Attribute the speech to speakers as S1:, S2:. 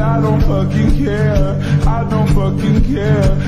S1: I don't fucking care. I don't fucking care.